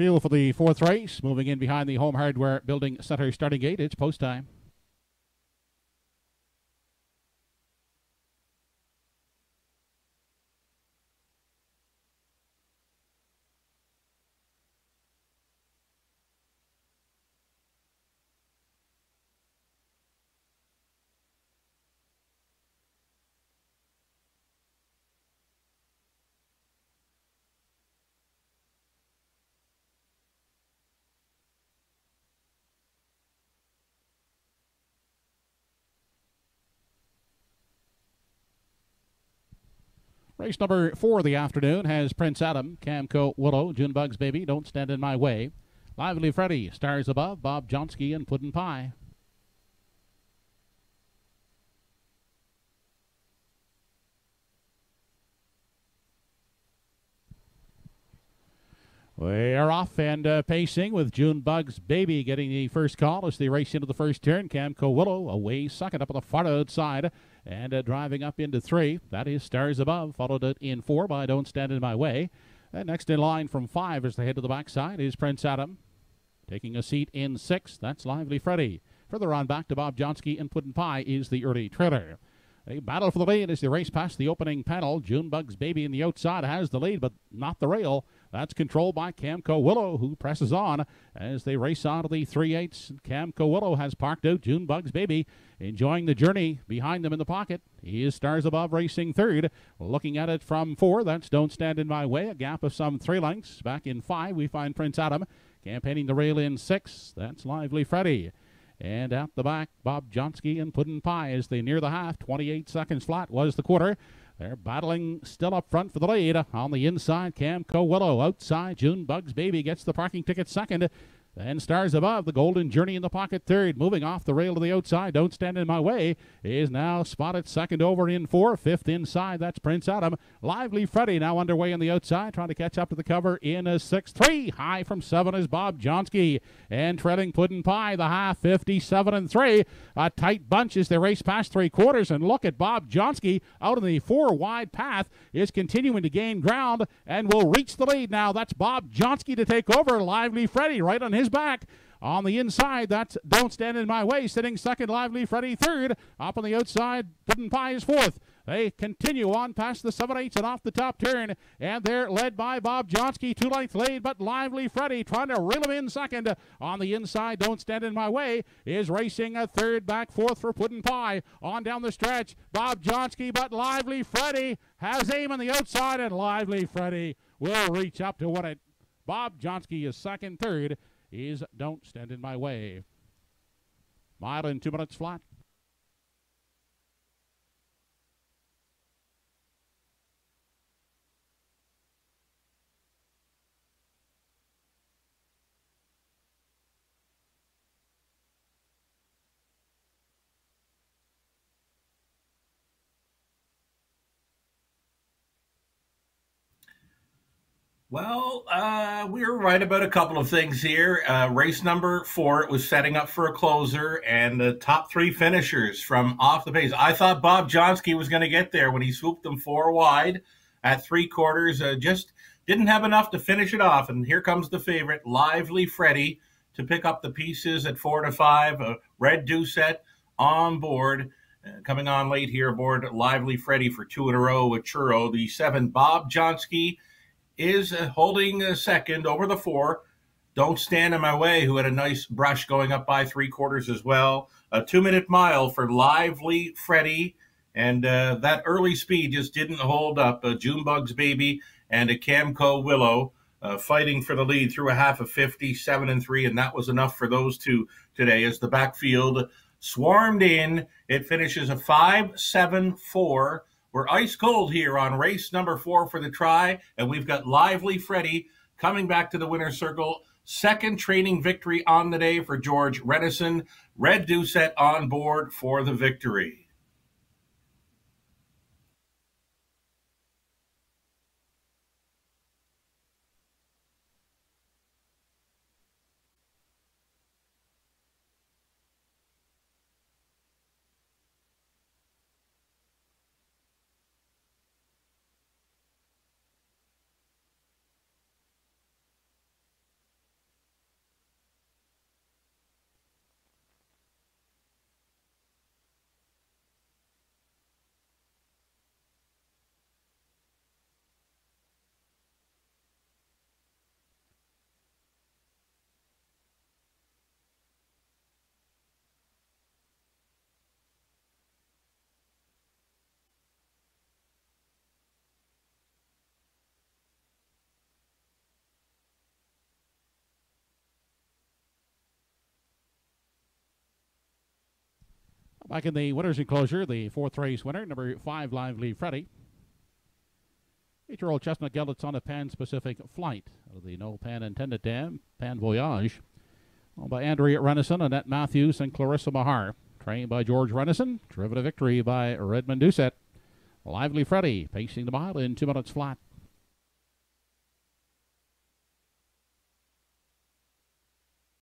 Field for the fourth race. Moving in behind the Home Hardware Building Center starting gate. It's post time. Race number four of the afternoon has Prince Adam, Camco Willow, Junebug's Baby, Don't Stand in My Way. Lively Freddy, Stars Above, Bob Johnsky, and Puddin' Pie. We are off and uh, pacing with Junebug's Baby getting the first call as they race into the first turn. Camco Willow away second up on the far outside and uh, driving up into three. That is Stars Above, followed in four by Don't Stand in My Way. And next in line from five as they head to the backside is Prince Adam. Taking a seat in six, that's Lively Freddy. Further on back to Bob Johnsky and Puddin' Pie is the early trailer. A battle for the lead as they race past the opening panel. Junebug's Baby in the outside has the lead, but not the rail. That's controlled by Camco Willow, who presses on as they race on to the 3 8s. Camco Willow has parked out Junebug's Baby, enjoying the journey behind them in the pocket. He is Stars Above racing third. Looking at it from four, that's Don't Stand in My Way, a gap of some three lengths. Back in five, we find Prince Adam. Campaigning the rail in six, that's Lively Freddy. And at the back, Bob Johnsky and Puddin' Pie as they near the half. 28 seconds flat was the quarter. They're battling still up front for the lead. On the inside, Camco Willow. Outside, Junebug's Baby gets the parking ticket second. Then stars above the Golden Journey in the pocket third, moving off the rail to the outside. Don't stand in my way. Is now spotted second over in four, fifth inside. That's Prince Adam. Lively Freddy now underway on the outside, trying to catch up to the cover in a six three. High from seven is Bob Johnsky and treading Puddin' Pie. The half fifty-seven and three. A tight bunch as they race past three quarters. And look at Bob Johnsky out in the four wide path is continuing to gain ground and will reach the lead now. That's Bob Johnsky to take over. Lively Freddy right on his back. On the inside, that's Don't Stand in My Way, sitting second, Lively Freddy third. Up on the outside, Puddin' Pie is fourth. They continue on past the 7 8s and off the top turn, and they're led by Bob Johnsky, two length lead, but Lively Freddy trying to reel him in second. On the inside, Don't Stand in My Way is racing a third, back fourth for Puddin' Pie. On down the stretch, Bob Johnsky, but Lively Freddy has aim on the outside, and Lively Freddy will reach up to what it. Bob Johnsky is second, third, is Don't Stand in My Way. Mile in two minutes flat. Well, uh, we were right about a couple of things here. Uh, race number four, it was setting up for a closer, and the top three finishers from off the pace. I thought Bob Johnsky was going to get there when he swooped them four wide at three quarters. Uh, just didn't have enough to finish it off. And here comes the favorite, Lively Freddy, to pick up the pieces at four to five. A red Doucette on board. Uh, coming on late here aboard Lively Freddy for two in a row with Truro. The seven, Bob Johnsky is holding a second over the four. Don't stand in my way, who had a nice brush going up by three quarters as well. A two minute mile for Lively Freddy. And uh, that early speed just didn't hold up. A Junebug's Baby and a Camco Willow uh, fighting for the lead through a half of 50, 7 and 3. And that was enough for those two today as the backfield swarmed in. It finishes a 5 7 4 we're ice cold here on race number four for the try, and we've got Lively Freddy coming back to the winner's circle. Second training victory on the day for George Renison. Red Doucette on board for the victory. Back in the winner's enclosure, the fourth race winner, number five, Lively Freddy. Eight-year-old Chestnut Geldits on a Pan Pacific flight out of the No Pan Intended Dam, Pan Voyage. Owned by Andrea Renison, Annette Matthews, and Clarissa Mahar. Trained by George Renison. Driven to victory by Redmond Doucette. Lively Freddy pacing the mile in two minutes flat.